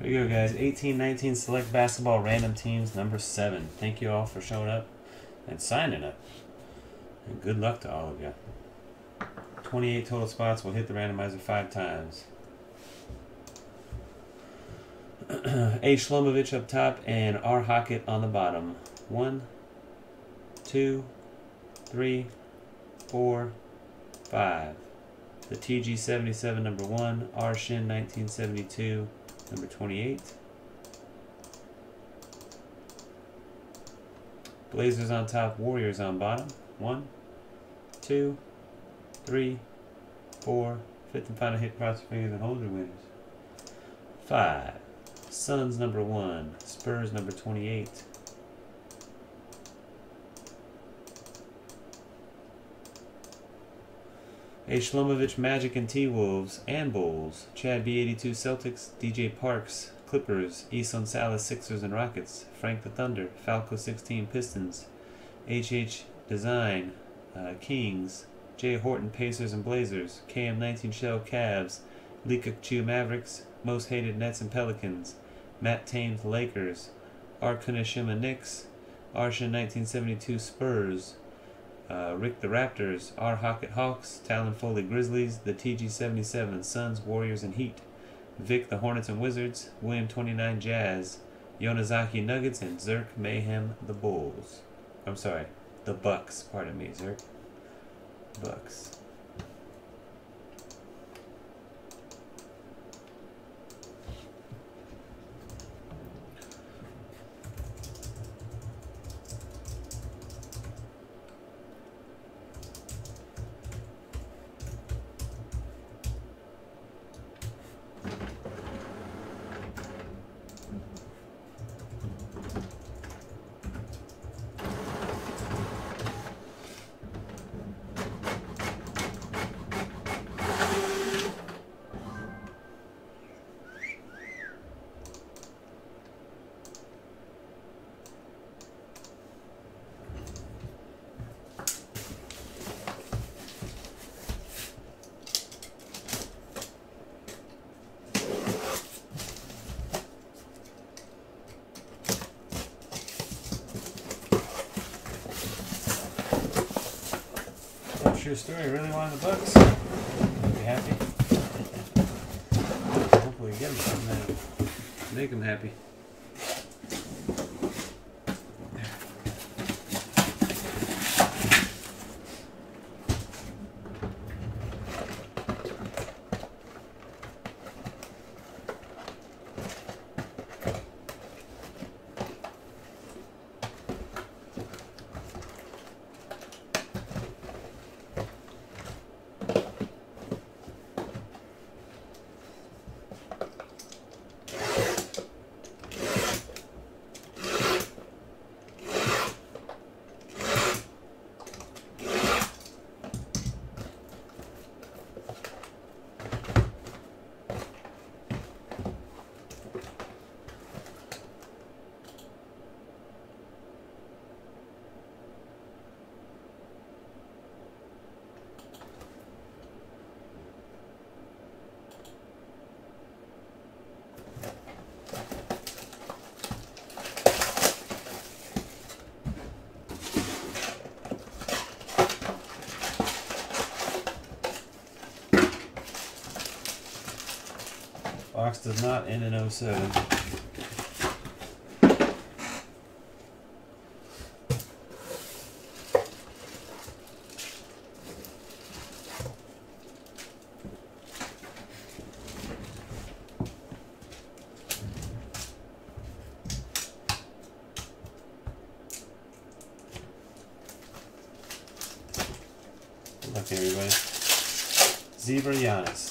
Here we go, guys. 1819 Select Basketball Random Teams, number 7. Thank you all for showing up and signing up. And good luck to all of you. 28 total spots. We'll hit the randomizer five times. A. Shlomovich up top and R. Hockett on the bottom. One, two, three, four, five. The TG77 number one, R. Shin 1972 number 28. Blazers on top, Warriors on bottom. One, two, three, four. Fifth and final hit, cross your fingers and hold your winners. Five. Suns number one, Spurs number 28. A. Shlomovich, Magic and T-Wolves and Bulls. Chad B82 Celtics, DJ Parks, Clippers, Eson Salas Sixers and Rockets, Frank the Thunder, Falco 16 Pistons, HH Design, uh, Kings, Jay Horton Pacers and Blazers, KM19 Shell Cavs, Lika Chu Mavericks, Most Hated Nets and Pelicans, Matt Tames Lakers, R. Kunishima Knicks, Arshin 1972 Spurs, uh, Rick the Raptors, R. Hockett Hawks, Talon Foley Grizzlies, the TG77 Suns, Warriors, and Heat, Vic the Hornets and Wizards, William 29 Jazz, Yonazaki Nuggets, and Zerk Mayhem the Bulls. I'm sorry, the Bucks. Pardon me, Zerk. Bucks. True story. Really wanted the Bucks. Be happy. Hopefully, get them something make them happy. Box does not end in 07. Good luck, everybody. Zebra Giannis.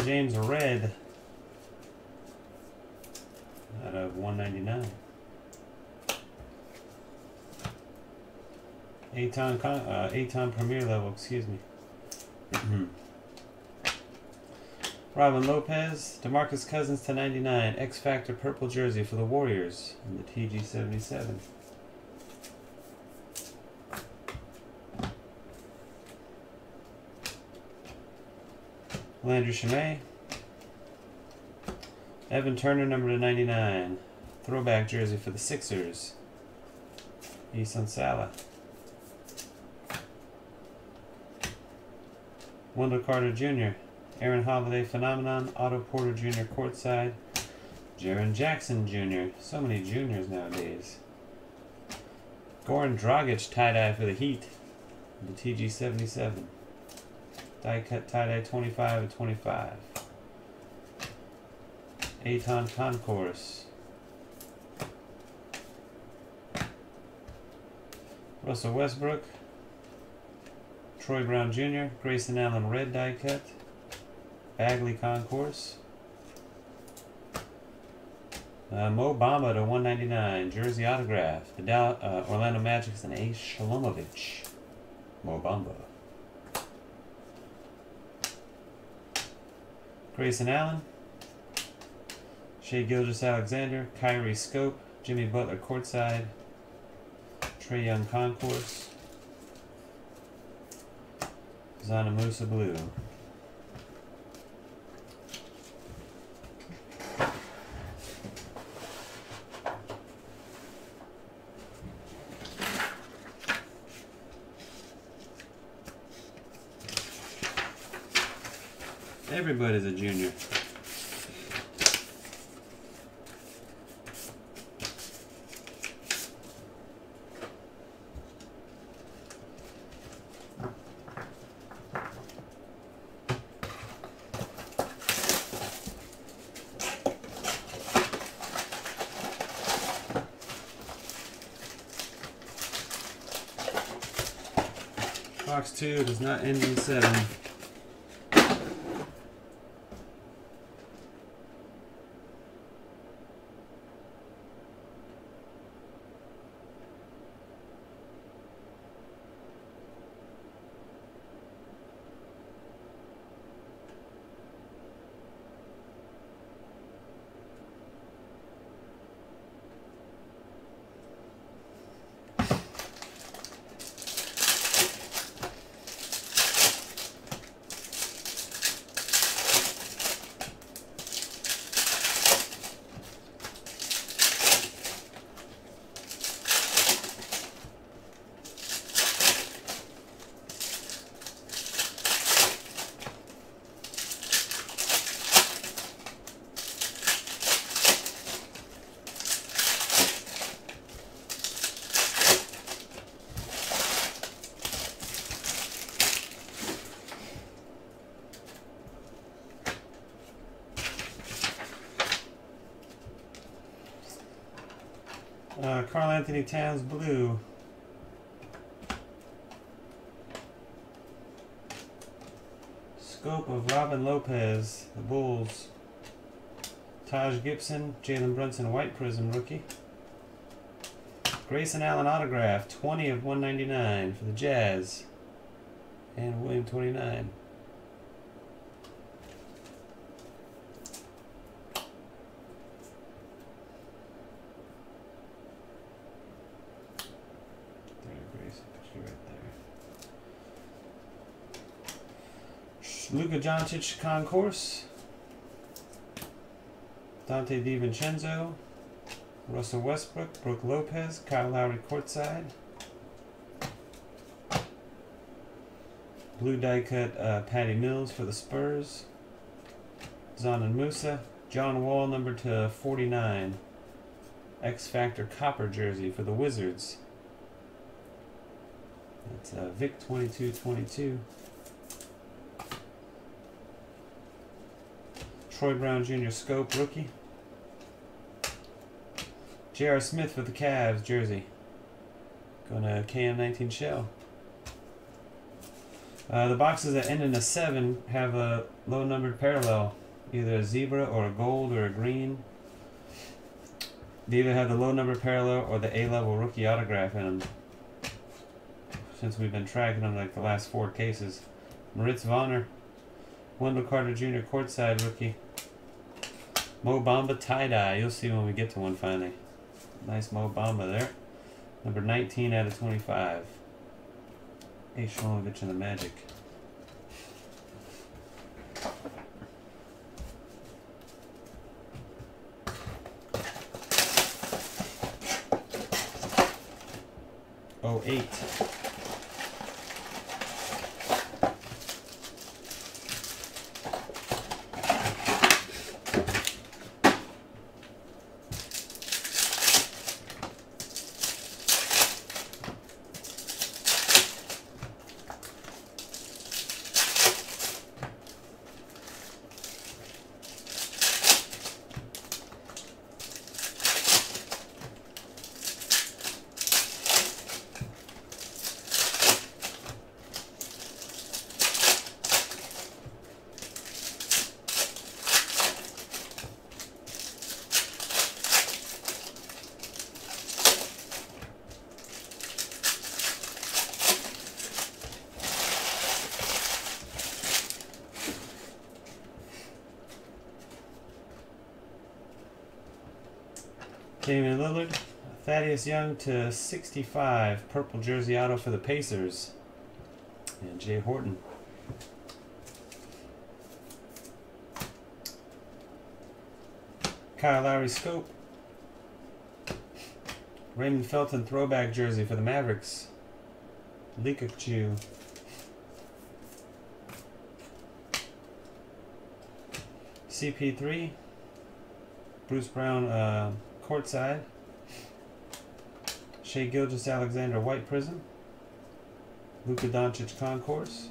LeBron James red out of 199. Ayton, uh, Ayton Premier level, excuse me. Robin Lopez, Demarcus Cousins to 99, X Factor purple jersey for the Warriors in the TG 77. Landry Shamet. Evan Turner, number to 99. Throwback jersey for the Sixers. Eason Salah. Wendell Carter Jr. Aaron Holiday Phenomenon. Otto Porter Jr. Courtside. Jaren Jackson Jr. So many juniors nowadays. Goran Dragic tie-dye for the Heat. The TG77. Die cut tie-dye 25 and 25. Ayton Concourse. Russell Westbrook. Troy Brown Jr. Grayson Allen red die cut. Bagley Concourse. Uh, Mo Bamba to 199. Jersey autograph. The Dow, uh, Orlando Magic's and A. Shalomovich. Mo Bamba. Grayson Allen. Shai Gilgeous Alexander. Kyrie Scope. Jimmy Butler courtside. Trae Young Concourse. Dzanan Musa Blue. Everybody's a junior. Box 2 does not end in 7. Uh, Karl-Anthony Towns blue. Scope of Robin Lopez, the Bulls. Taj Gibson, Jalen Brunson, White Prism rookie. Grayson Allen autograph, 20 of 199 for the Jazz. And William 29. Luka Doncic concourse. Donte DiVincenzo. Russell Westbrook. Brook Lopez. Kyle Lowry courtside. Blue die cut uh, Patty Mills for the Spurs. Dzanan Musa. John Wall number to 49. X Factor copper jersey for the Wizards. That's uh, Vic 2222. Troy Brown Jr. Scope rookie. J.R. Smith for the Cavs jersey. Going to KM19 shell. Uh, the boxes that end in a 7 have a low numbered parallel, either a zebra or a gold or a green. They either have the low number parallel or the A level rookie autograph in them. Since we've been tracking them like the last four cases. Moritz Wagner, Wendell Carter Jr. courtside rookie. Mo Bamba tie dye. You'll see when we get to one finally. Nice Mo Bamba there. Number 19 out of 25. A. Shlomovich and the Magic. Oh eight. Damian Lillard, Thaddeus Young to 65, purple jersey auto for the Pacers, and Jay Horton. Kyle Lowry scope. Raymond Felton throwback jersey for the Mavericks. Likachu. CP3. Bruce Brown uh, courtside. Shai Gilgeous Alexander White Prism. Luka Doncic Concourse.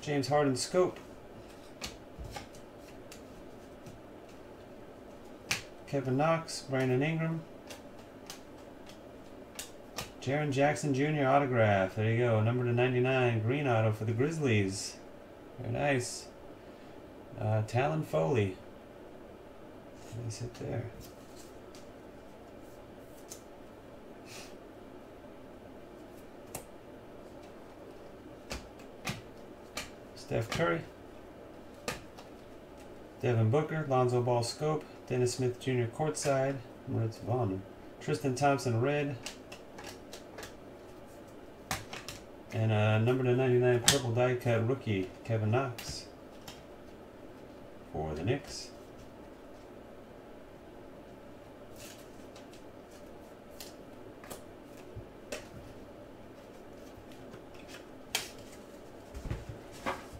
James Harden Scope. Kevin Knox, Brandon Ingram. Jaren Jackson Jr. autograph. There you go. Number to 99. Green auto for the Grizzlies. Very nice. Uh, Talon Foley. Nice hit there. Steph Curry. Devin Booker, Lonzo Ball Scope, Dennis Smith Jr. Courtside, Moritz Vaughn, Tristan Thompson Red, and uh, number to 99 purple die cut rookie Kevin Knox for the Knicks.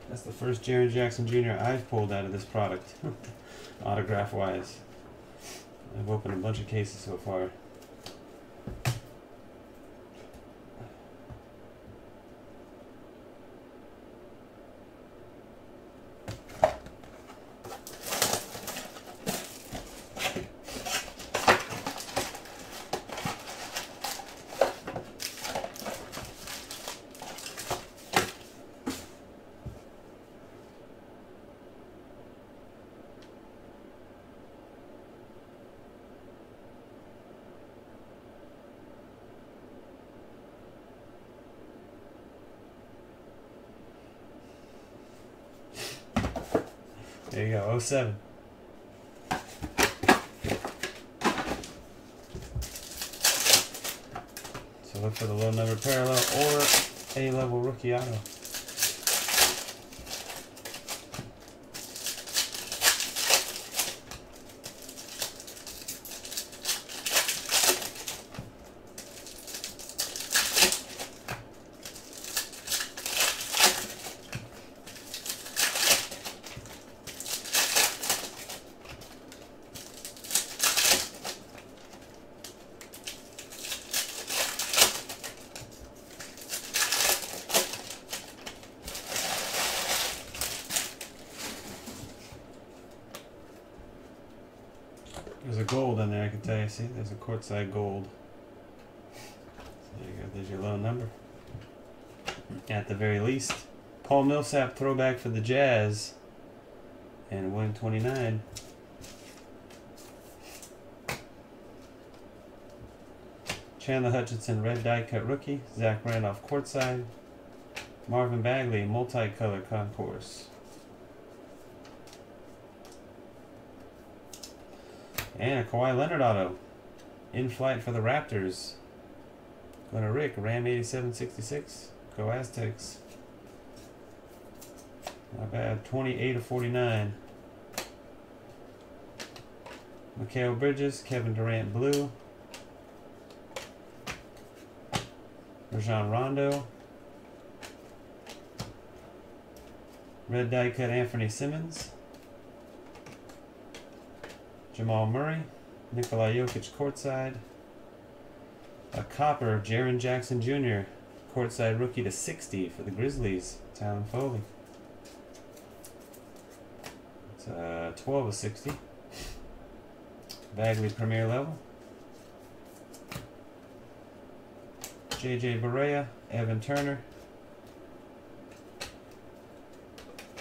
That's the first Jaren Jackson Jr. I've pulled out of this product, autograph wise. I've opened a bunch of cases so far. There you go, 07. So look for the low number parallel or A level rookie auto. A gold in there, you. See, there's your low number. At the very least. Paul Millsap throwback for the Jazz. And 129. Chandler Hutchinson, red die cut rookie. Zach Randolph, courtside. Marvin Bagley, multicolor concourse. And a Kawhi Leonard auto. In flight for the Raptors. Going to Rick, Ram 8766. Go Aztecs. Not bad. 28 of 49. Mikal Bridges, Kevin Durant blue. Rajon Rondo. Red die cut Anfernee Simons. Jamal Murray. Nikola Jokic courtside. A copper, Jaren Jackson Jr. Courtside rookie to 60 for the Grizzlies. Talon Foley. It's uh, 12 of 60. Bagley Premier level. JJ Barea, Evan Turner.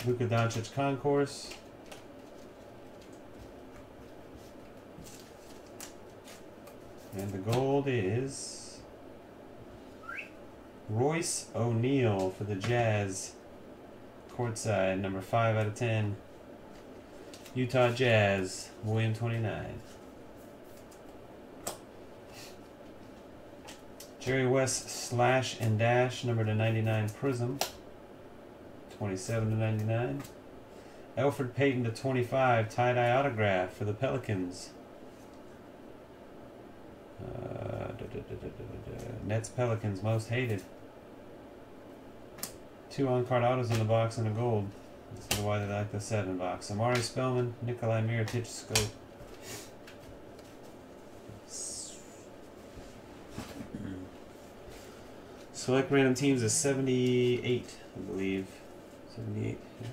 Luka Doncic Concourse. And the gold is Royce O'Neale for the Jazz. Courtside, number 5 out of 10. Utah Jazz, William 29. Jerry West slash and dash number to 99 Prism. 27 to 99. Elfrid Payton to 25 tie-dye autograph for the Pelicans. Da, da, da, Nets Pelicans most hated. Two on-card autos in the box and a gold. That's why they like the seven box. Omari Spellman, Nikola Mirotic scope. Select random teams is 78, I believe. 78, yeah.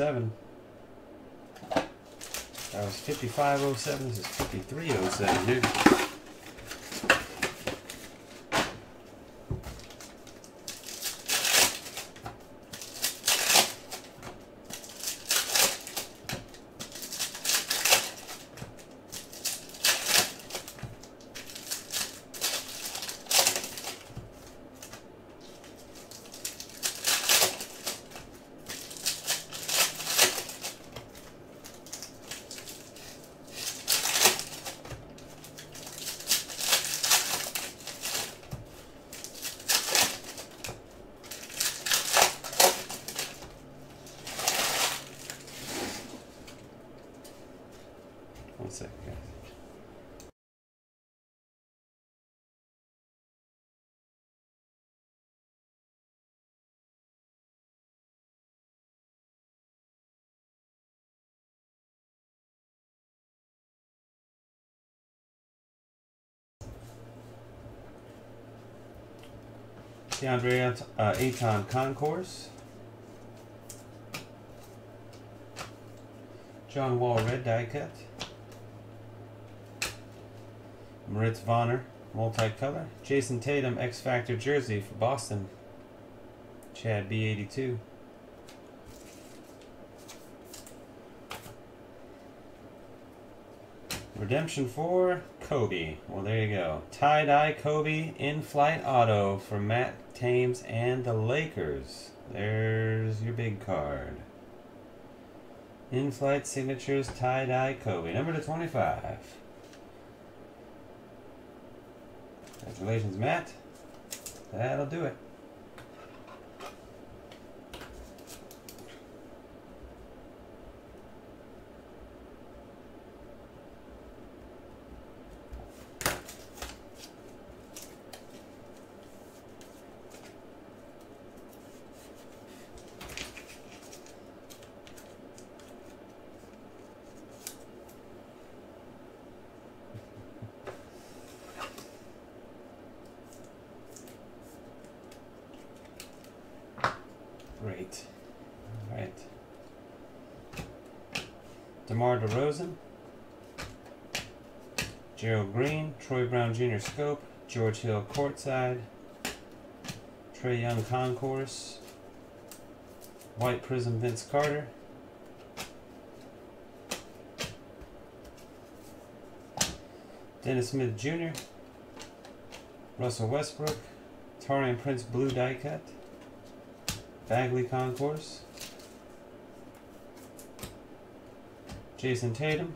Another 7. That was 5507, this is 5307 here. DeAndre uh, Ayton Concourse. John Wall Red Die Cut. Moritz Wagner Multicolor. Jayson Tatum X Factor Jersey for Boston. Chad B82. Redemption 4, Kobe. Well, there you go. Tie-dye Kobe in-flight auto for Matt Thames and the Lakers. There's your big card. In-flight signatures, tie-dye Kobe. Number to 25. Congratulations, Matt. That'll do it. Scope, George Hill Courtside, Trae Young Concourse, White Prism Vince Carter, Dennis Smith Jr., Russell Westbrook, Taurean Prince Blue Die Cut, Bagley Concourse, Jayson Tatum,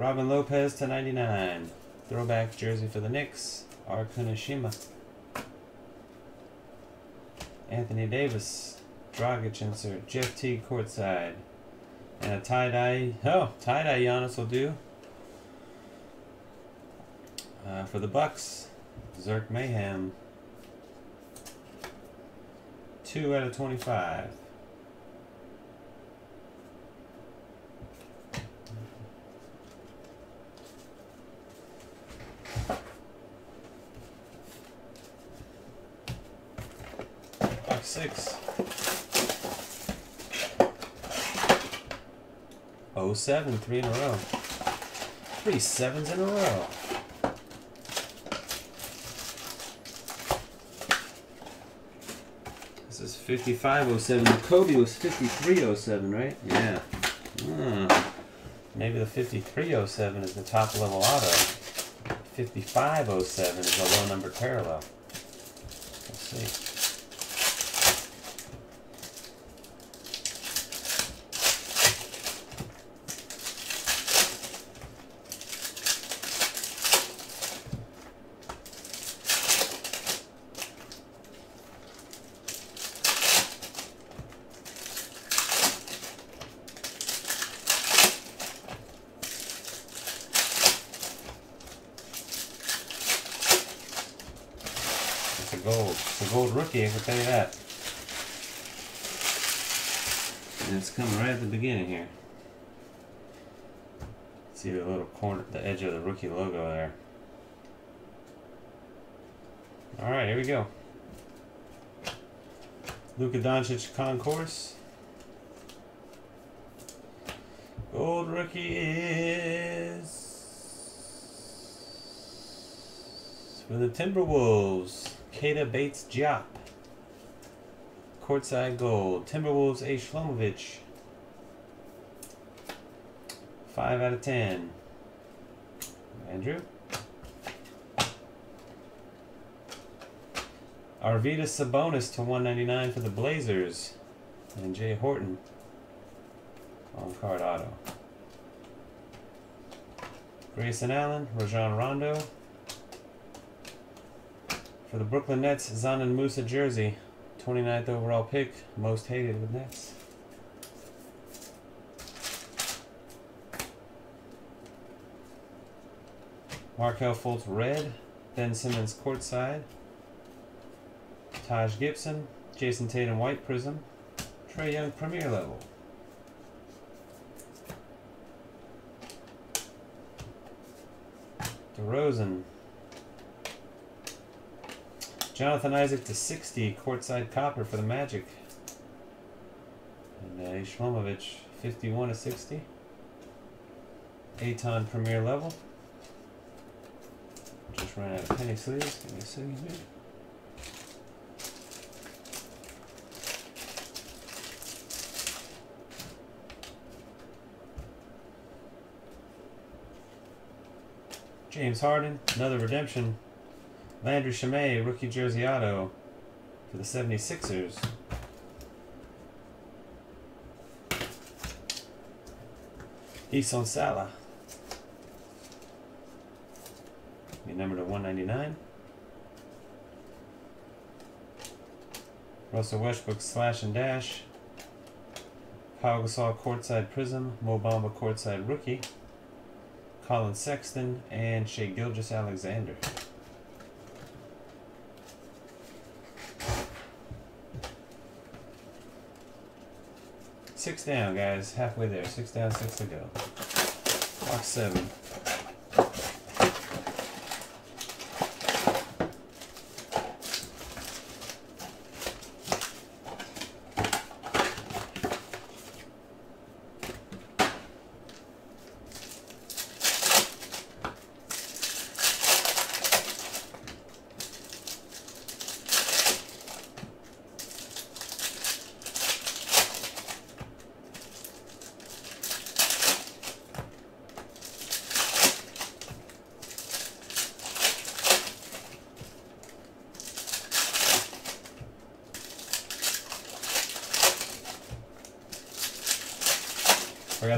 Robin Lopez to 99. Throwback jersey for the Knicks. R. Kunishima. Anthony Davis. Dragic insert. Jeff T. courtside. And a tie-dye. Oh, tie-dye Giannis will do. Uh, for the Bucks, Zerk Mayhem. 2 out of 25. Seven, three in a row. Three sevens in a row. This is 5507. Kobe was 5307, right? Yeah. Hmm. Maybe the 5307 is the top level auto. 5507 is a low number parallel. Let's see. It's a gold. Rookie, I can tell you that. And it's coming right at the beginning here. See the little corner, the edge of the rookie logo there. Alright, here we go. Luka Doncic Concourse. Gold rookie is for the Timberwolves. Keita Bates Diop. Courtside gold. Timberwolves A. Shlomovich. 5 out of 10. Andrew. Arvydas Sabonis to 199 for the Blazers. And Jay Horton. On card auto. Grayson Allen, Rajon Rondo. For the Brooklyn Nets, Dzanan Musa jersey. 29th overall pick. Most hated with Nets. Markelle Fultz red. Ben Simmons courtside. Taj Gibson. Jayson Tatum white prism. Trae Young premier level. DeRozan. Jonathan Isaac to 60, courtside copper for the Magic. And uh, Shlomovich, 51 to 60. Ayton Premier level. Just ran out of penny sleeves. Give me a second. James Harden, another redemption. Landry Shamet, rookie jersey auto for the 76ers. Eson Salah. Be number to 199. Russell Westbrook slash and dash. Pau Gasol courtside prism. Mo Bamba courtside rookie. Collin Sexton and Shai Gilgeous Alexander. Six down, guys. Halfway there. Six down, six to go. Box seven.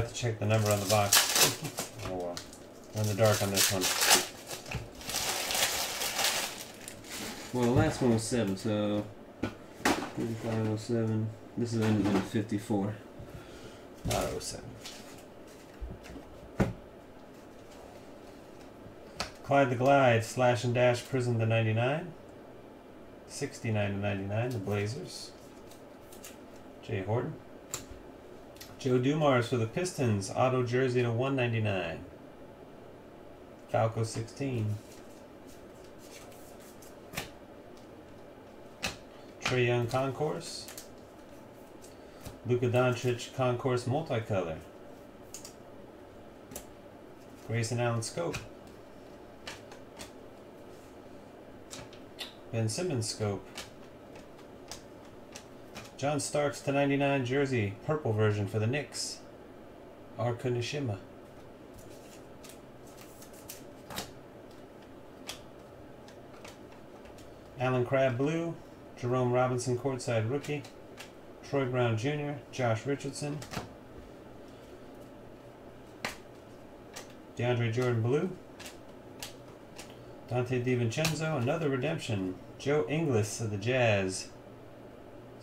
Forgot to check the number on the box. oh well. We're in the dark on this one. Well, the last one was 7, so 3507. This is ended in 54. Not 07. Clyde the Glide, Slash and Dash, Prism to 99. 69 to 99, the Blazers. Jay Horton. Joe Dumars for the Pistons, auto jersey to 199. Falco 16. Trae Young Concourse. Luka Doncic Concourse Multicolor. Grayson Allen Scope. Ben Simmons Scope. John Starks to 99 jersey, purple version for the Knicks. R. Kunishima. Allen Crabbe Blue, Jerome Robinson courtside rookie, Troy Brown Jr., Josh Richardson, DeAndre Jordan Blue, Donte DiVincenzo, another redemption, Joe Ingles of the Jazz,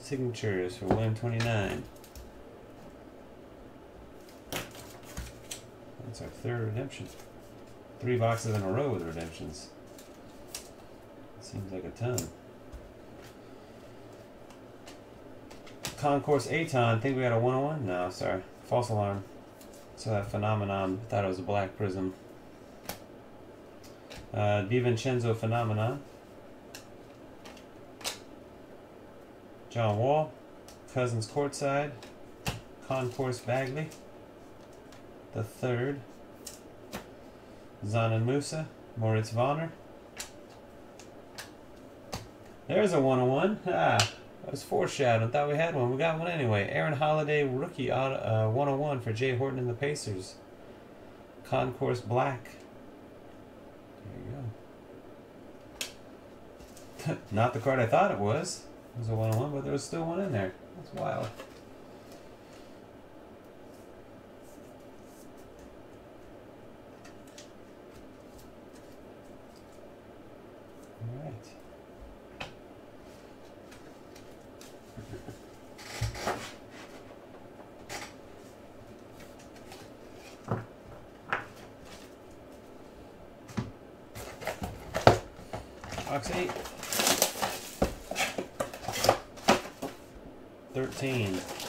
signatures for 129. That's our third redemption. Three boxes in a row with redemptions. Seems like a ton. Concourse Ayton, think we got a 101? No, sorry. False alarm. So that phenomenon, thought it was a black prism. Uh, DiVincenzo phenomenon. John Wall, Cousins courtside, Concourse Bagley, the third, Dzanan Musa, Moritz Wagner. There's a 101. Ah, that was foreshadowed. Thought we had one. We got one anyway. Aaron Holiday, rookie uh, 101 for Jay Horton and the Pacers. Concourse Black. There you go. Not the card I thought it was. Was a 101, but there was still one in there. That's wild. All right. Box 8. 13.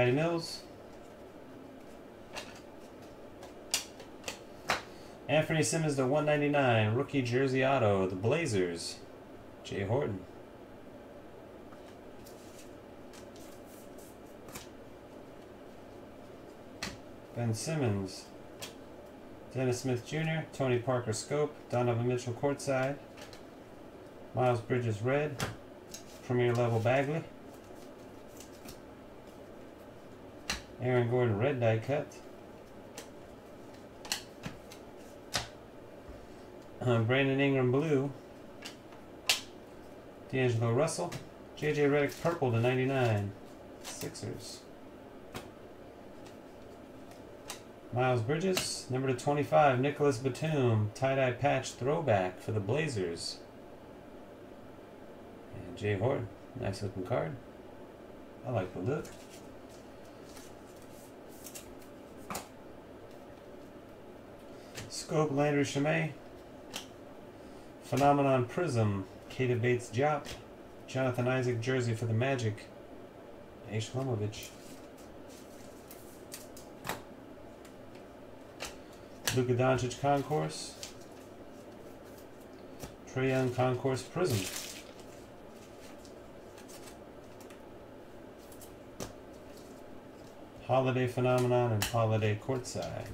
Patty Mills. Anfernee Simons to 199. Rookie jersey auto. The Blazers. Jay Horton. Ben Simmons. Dennis Smith Jr., Tony Parker Scope, Donovan Mitchell Courtside, Miles Bridges Red, Premier Level Bagley, Aaron Gordon Red Die Cut, uh, Brandon Ingram Blue, D'Angelo Russell, JJ Redick Purple to 99, Sixers. Miles Bridges, number to 25, Nicolas Batum, tie-dye patch throwback for the Blazers. And Jay Horton, nice looking card. I like the look. Scope Landry Shamet. Phenomenon Prism. Keita Bates Diop. Jonathan Isaac jersey for the Magic. A. Shlomovich. Luka Doncic Concourse. Trae Young Concourse Prism. Holiday Phenomenon and Holiday Courtside.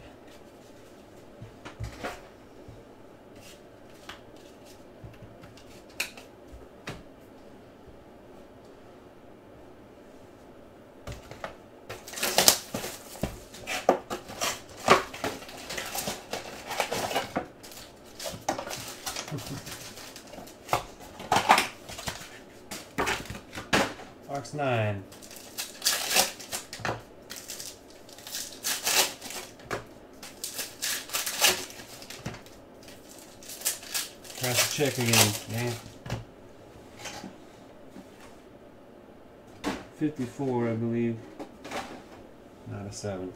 Box 9. Crash the check again, man. 54, I believe. Not a 7.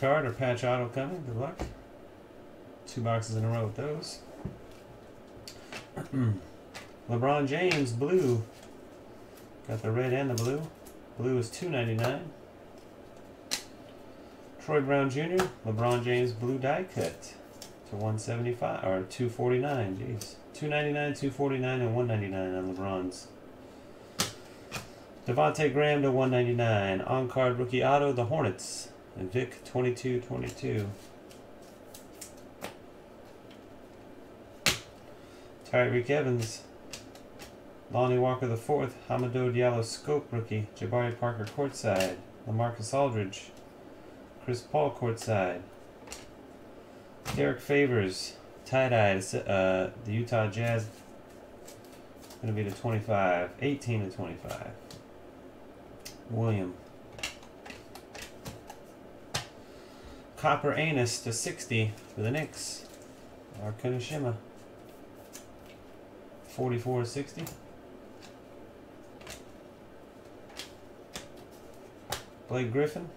Card or patch auto coming. Good luck. Two boxes in a row with those. LeBron James blue. Got the red and the blue. Blue is two ninety nine. Troy Brown Jr. LeBron James blue die cut to one seventy five or two forty nine. Jeez, two ninety nine, two forty nine, and one ninety nine on LeBron's. Devonte Graham to 199. On card rookie auto, the Hornets. And Vic 2222. Tyreke Evans. Lonnie Walker the fourth. Hamidou Diallo Scope rookie. Jabari Parker courtside. Lamarcus Aldridge. Chris Paul courtside. Derrick Favors. Tie-dye. Uh, the Utah Jazz. Going to be to 25. 18 to 25. William. Copper Enes to 60 for the Knicks. R. Kunishima. 44 to 60. Blake Griffin.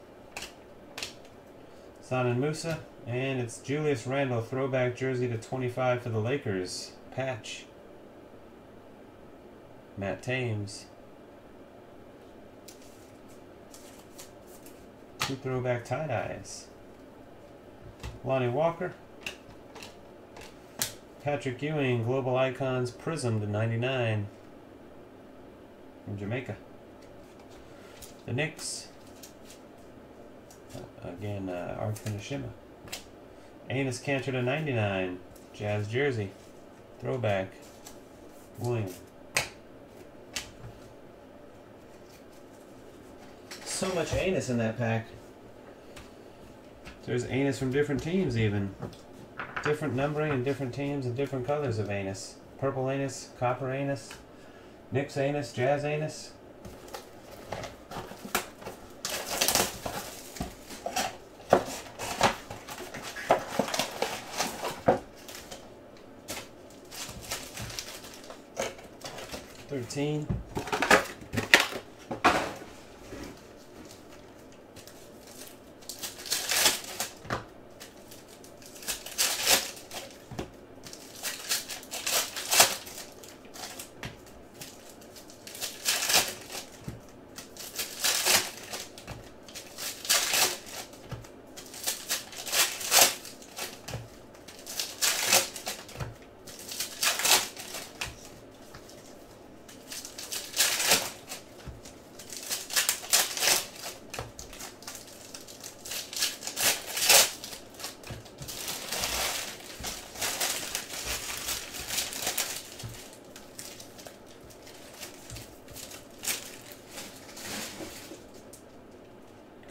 Dzanan Musa. And it's Julius Randle throwback jersey to 25 for the Lakers. Patch. Matt Thames. Two throwback tie-dyes. Lonnie Walker. Patrick Ewing, Global Icons Prism to 99 from Jamaica. The Knicks. Uh, again, uh, Art Finishima. Enes Kanter to 99. Jazz Jersey. Throwback. William. So much Enes in that pack. There's Enes from different teams even. Different numbering and different teams and different colors of Enes. Purple Enes, copper Enes, Knicks Enes, Jazz Enes. Thirteen.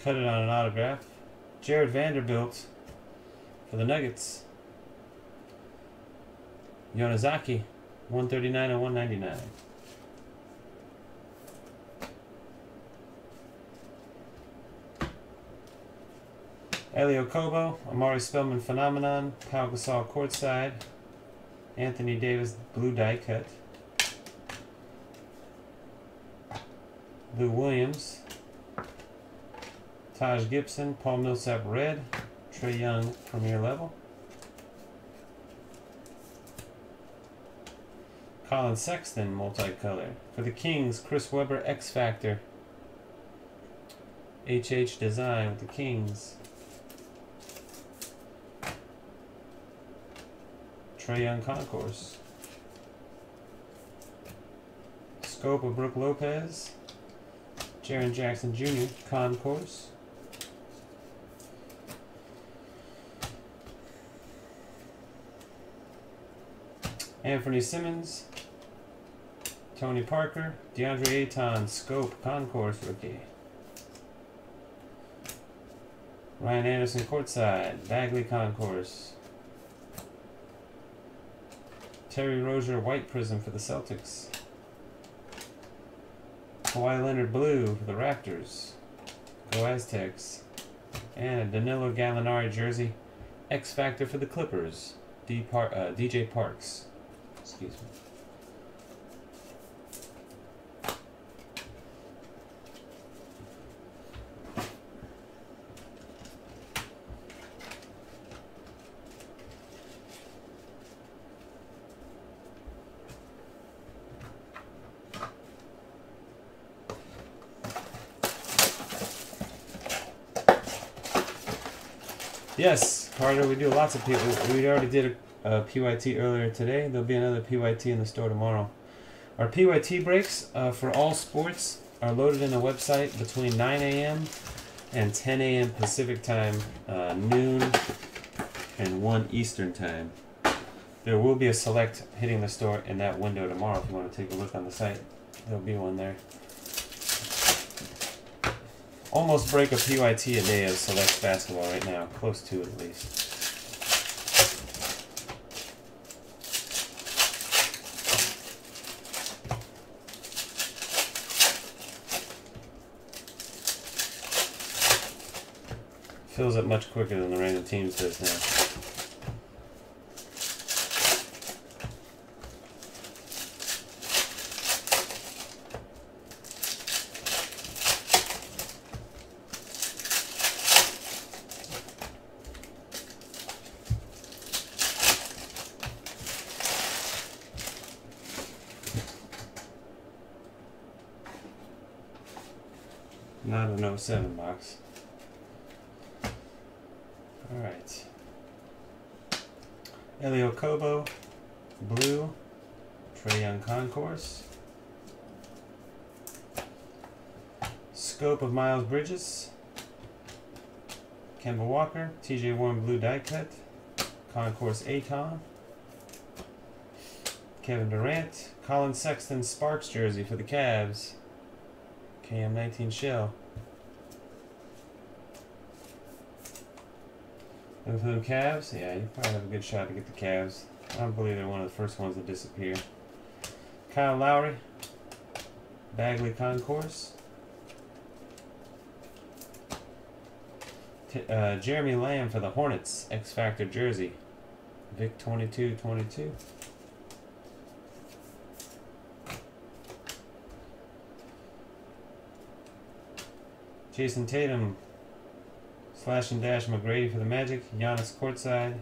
Cut it on an autograph. Jared Vanderbilt for the Nuggets. Yonazaki, 139 and 199. Elie Okobo, Omari Spellman Phenomenon, Pau Gasol Courtside, Anthony Davis Blue Die Cut, Lou Williams, Taj Gibson, Paul Millsap Red, Trae Young Premier Level, Collin Sexton multicolor. For the Kings, Chris Webber X Factor. HH Design with the Kings. Trae Young Concourse. Scope of Brook Lopez. Jaren Jackson Jr. Concourse. Anfernee Simons. Tony Parker. DeAndre Ayton. Scope Concourse rookie. Ryan Anderson courtside. Bagley Concourse. Terry Rozier White Prism for the Celtics. Kawhi Leonard Blue for the Raptors. Go Aztecs. And a Danilo Gallinari jersey. X Factor for the Clippers. D Par- uh, DJ Parks. Excuse me. Yes, Carter, we do lots of people. We already did a, a PYT earlier today. There'll be another PYT in the store tomorrow. Our PYT breaks uh, for all sports are loaded in the website between 9 a.m. and 10 a.m. Pacific time, uh, noon and 1 Eastern time. There will be a select hitting the store in that window tomorrow if you want to take a look on the site. There'll be one there. Almost break a PYT a day of select basketball right now. Close to it at least. Fills up much quicker than the random teams does now. Not an 07 box. Alright. Elie Okobo, blue, Trae Young Concourse. Scope of Miles Bridges. Kemba Walker, TJ Warren Blue Die Cut. Concourse Ayton. Kevin Durant, Collin Sexton Sparks jersey for the Cavs. KM19 shell. For them Cavs, yeah, you probably have a good shot to get the Cavs. I don't believe they're one of the first ones to disappear. Kyle Lowry, Bagley Concourse. T uh, Jeremy Lamb for the Hornets, X Factor jersey. Vic 2222. Jayson Tatum, slash and dash McGrady for the Magic. Giannis courtside.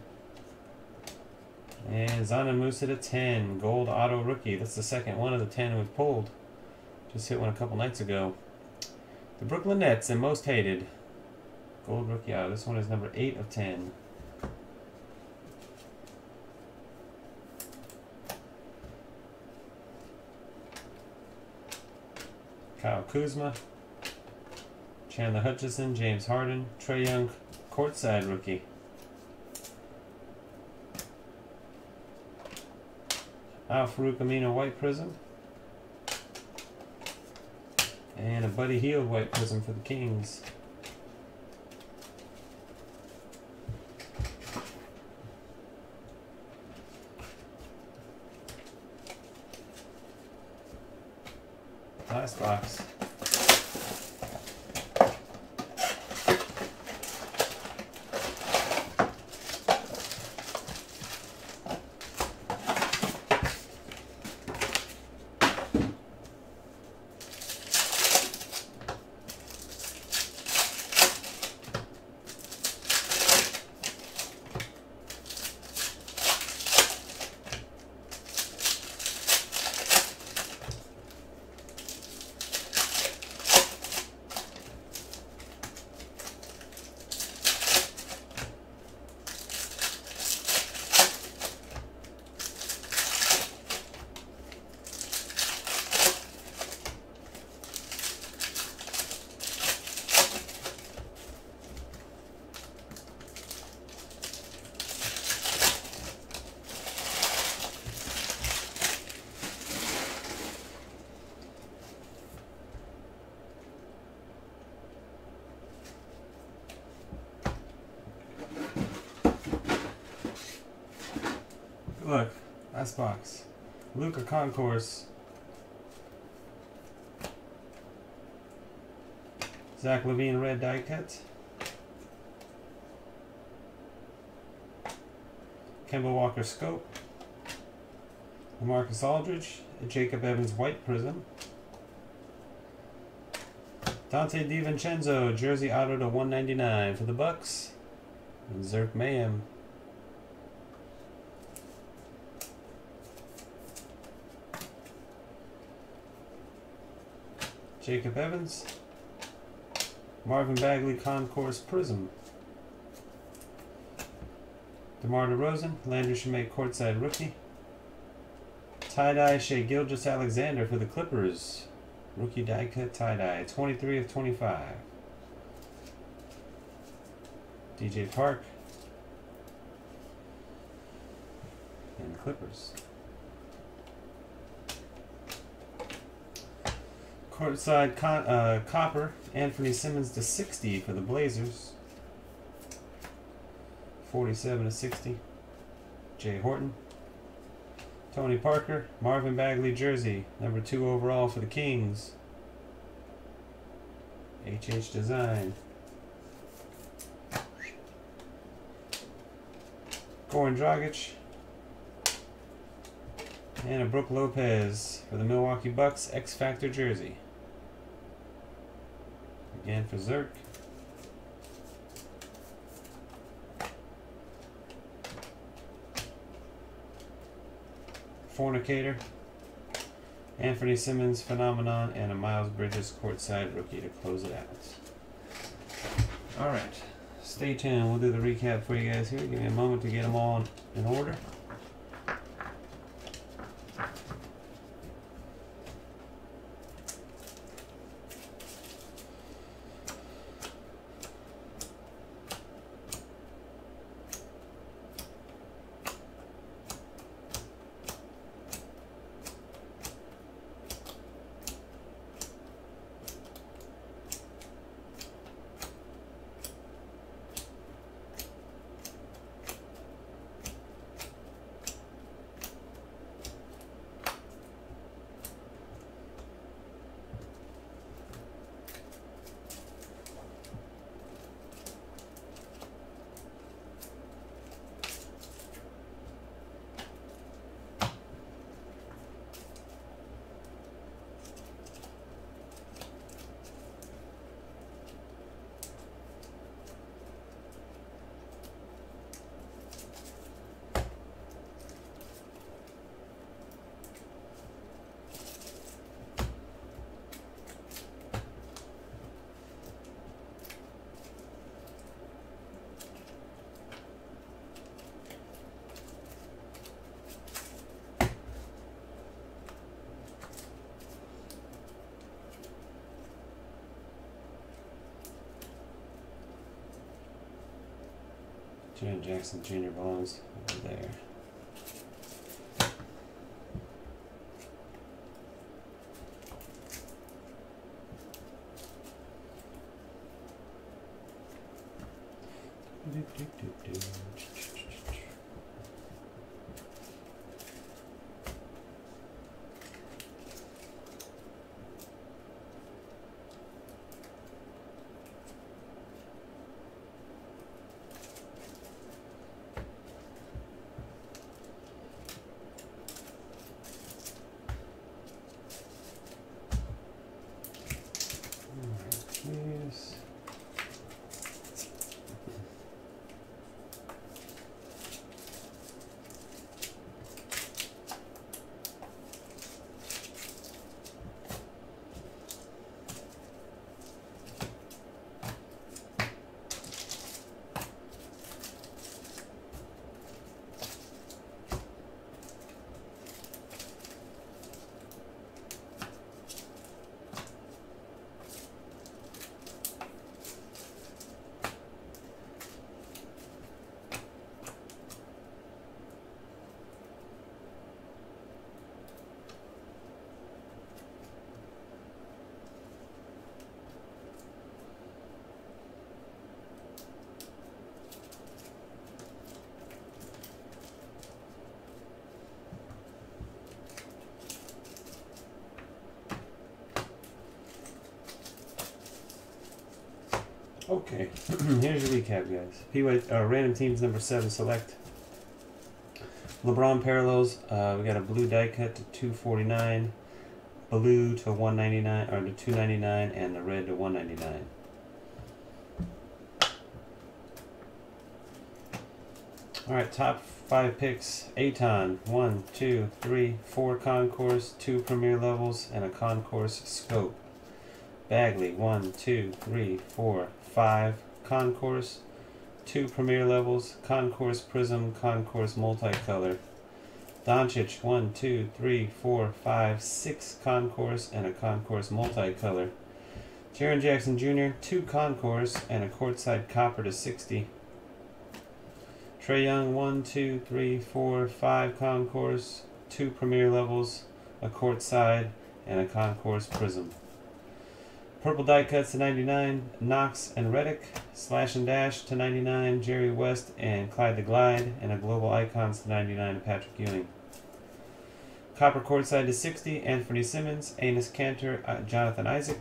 And Dzanan Musa to 10. Gold auto rookie. That's the second one of the 10 we've pulled. Just hit one a couple nights ago. The Brooklyn Nets and most hated. Gold rookie auto. This one is number 8 of 10. Kyle Kuzma. Chandler Hutchison, James Harden, Trae Young, courtside rookie. Al-Farouq Aminu White Prism. And a Buddy Hield White Prism for the Kings. Last box. Last box. Luka Concourse. Zach LaVine red die cut. Kemba Walker scope. Marcus Aldridge, Jacob Evans white prism. Donte DiVincenzo, jersey auto to 199 for the Bucks. And Zerk Mayhem. Jacob Evans. Marvin Bagley Concourse Prism. DeMar DeRozan, Landry Shamet Courtside Rookie. Tie-dye Shai Gilgeous Alexander for the Clippers. Rookie die cut tie-dye. 23 of 25. DJ Park. And Clippers. Courtside con- uh, Copper, Anfernee Simons to 60 for the Blazers. 47 to 60. Jay Horton. Tony Parker, Marvin Bagley jersey, number 2 overall for the Kings. HH Design. Goran Dragic. And a Brook Lopez for the Milwaukee Bucks X Factor jersey. Again for Zerk. Fornicator. Anfernee Simons Phenomenon and a Miles Bridges courtside rookie to close it out. Alright. Stay tuned. We'll do the recap for you guys here. Give me a moment to get them all in order. Jaren Jackson Jr. belongs over there. Okay, here's your recap, guys. P uh, random teams number seven select. LeBron parallels. Uh, we got a blue die cut to 249, blue to 199 or to 299, and the red to 199. All right, top five picks. Ayton, one, two, three, four concourse, two premier levels, and a concourse scope. Bagley, one, two, three, four, five concourse, two premier levels, concourse prism, concourse multicolor. Doncic, one, two, three, four, five, six concourse and a concourse multicolor. Jaren Jackson Jr., two concourse and a courtside copper to 60. Trae Young, one, two, three, four, five concourse, two premier levels, a courtside, and a concourse prism. Purple die cuts to 99, Knox and Redick. Slash and Dash to 99, Jerry West and Clyde the Glide, and a Global Icons to 99, Patrick Ewing. Copper courtside to 60, Anfernee Simons, Enes Kanter, uh, Jonathan Isaac.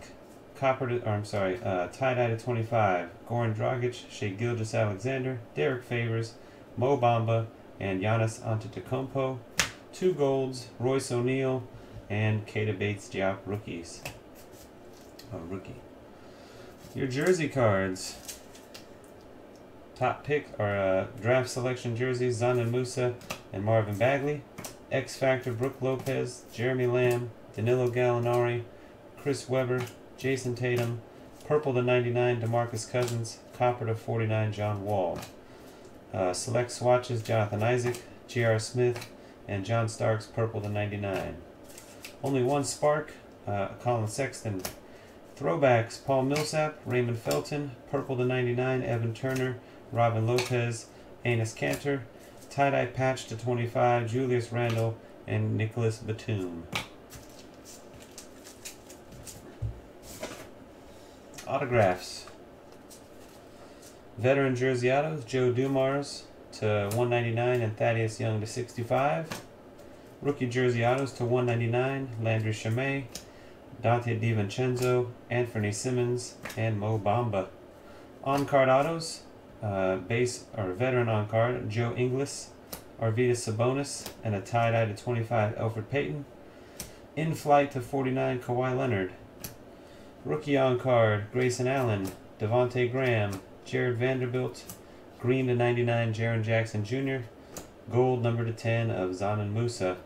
Copper to, or I'm sorry, uh, tie-dye to 25, Goran Dragic, Shai Gilgeous Alexander, Derrick Favors, Mo Bamba, and Giannis Antetokounmpo. Two golds, Royce O'Neale, and Keita Bates-Diop rookies a rookie. Your jersey cards. Top pick are uh, draft selection jerseys Dzanan Musa and Marvin Bagley. X Factor Brook Lopez, Jeremy Lamb, Danilo Gallinari, Chris Webber, Jayson Tatum, Purple to 99 DeMarcus Cousins, Copper to 49 John Wall. Uh, select swatches Jonathan Isaac, J.R. Smith, and John Starks Purple to 99. Only one spark, uh, Collin Sexton Throwbacks Paul Millsap, Raymond Felton, Purple to 99, Evan Turner, Robin Lopez, Enes Kanter, Tie Dye Patch to 25, Julius Randle, and Nicolas Batum. Autographs. Veteran Jersey Autos, Joe Dumars to 199 and Thaddeus Young to 65. Rookie Jersey Autos to 199, Landry Shamet, Donte DiVincenzo, Anfernee Simons, and Mo Bamba. On card autos, uh, base or veteran on card, Joe Ingles, Arvydas Sabonis, and a tie dye to 25 Elfrid Payton. In flight to 49 Kawhi Leonard. Rookie on card, Grayson Allen, Devonte Graham, Jared Vanderbilt, green to 99 Jaren Jackson Jr., gold number to 10 of Dzanan Musa.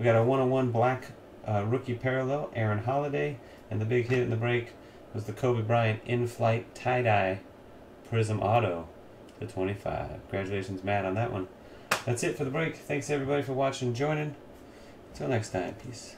We got a one on one black uh, rookie parallel, Aaron Holiday, and the big hit in the break was the Kobe Bryant in-flight tie-dye Prism Auto to 25. Congratulations, Matt, on that one. That's it for the break. Thanks everybody for watching and joining. Until next time, peace.